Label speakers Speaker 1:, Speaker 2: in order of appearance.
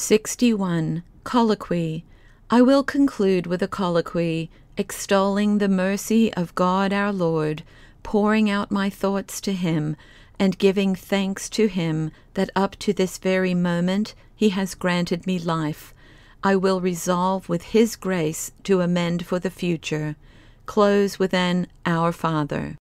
Speaker 1: 61. Colloquy. I will conclude with a colloquy, extolling the mercy of God our Lord, pouring out my thoughts to Him, and giving thanks to Him that up to this very moment He has granted me life. I will resolve with His grace to amend for the future. Close with an Our Father.